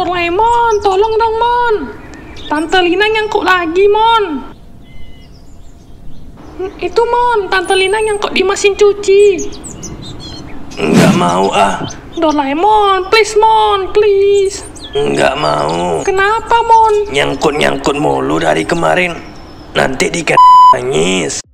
Doraemon, tolong dong, Mon. Tante Lina nyangkut lagi, Mon. Itu, Mon. Tante Lina nyangkut di mesin cuci. Nggak mau, ah. Doraemon, please, Mon. Please. Nggak mau. Kenapa, Mon? Nyangkut-nyangkut mulu dari kemarin. Nanti dikasih nangis.